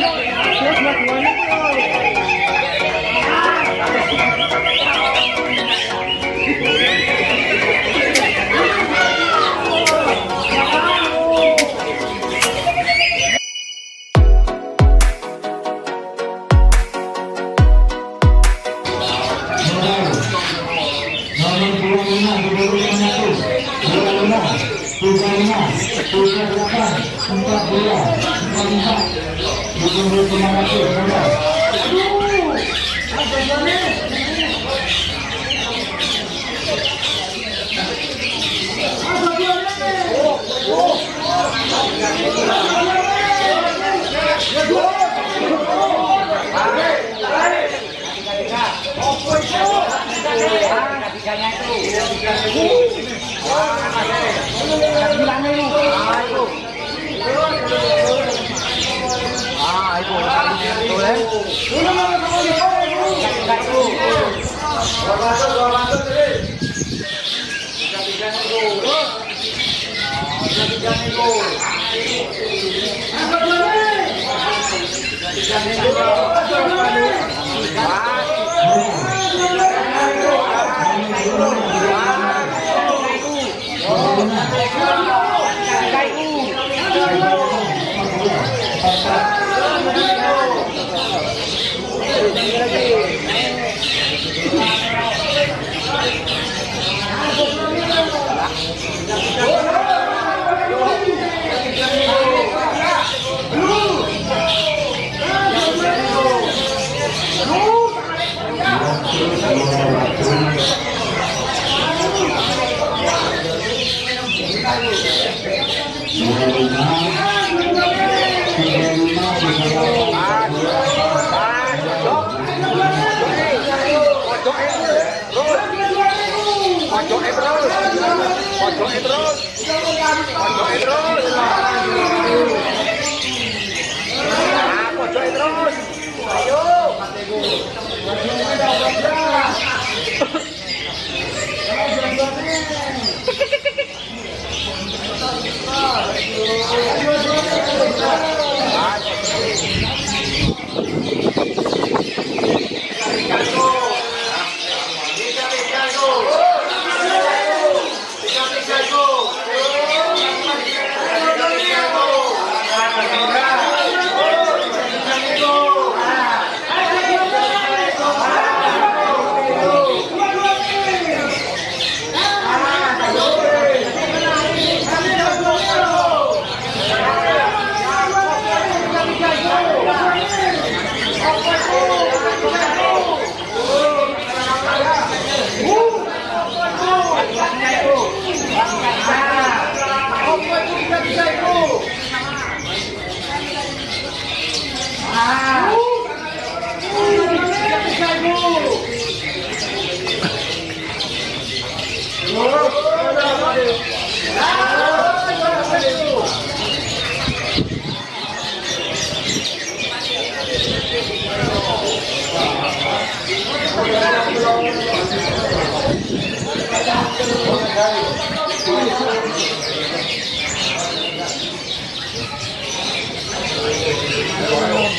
Look, not one. 35, 38, 14, 45, 25, 26, 26, 26, 26, 26, 26, 26, 26, 26, Jangan terus. Ayo.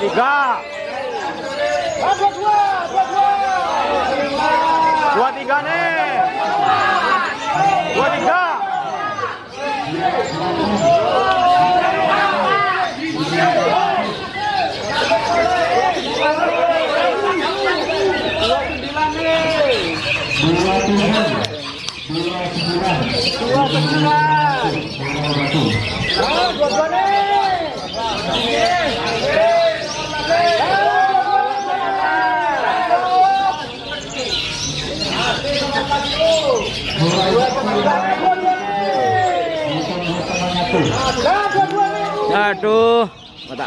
tiga. Dua Dua Dua Dua dua dua Aduh, mata.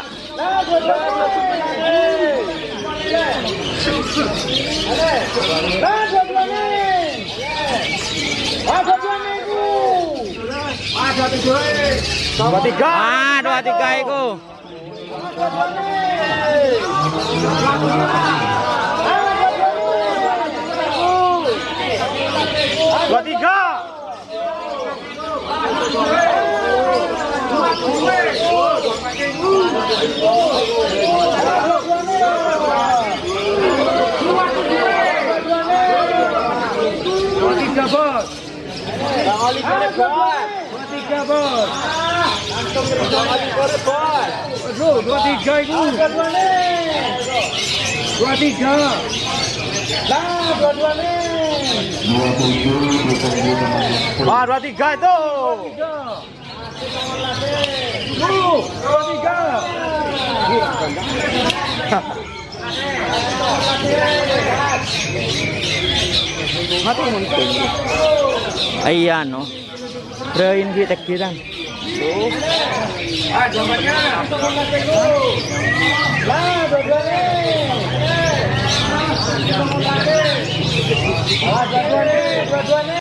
Dua tiga. Ah, dua tiga itu. Dua Dua tiga bos. Aduh, dua tiga itu. Dua tiga. Ah, dua tiga itu. Tuh, dua tiga. Mati muntung. Ayan, no. Dua-duanya. Ah, dua-duanya, dua-duanya.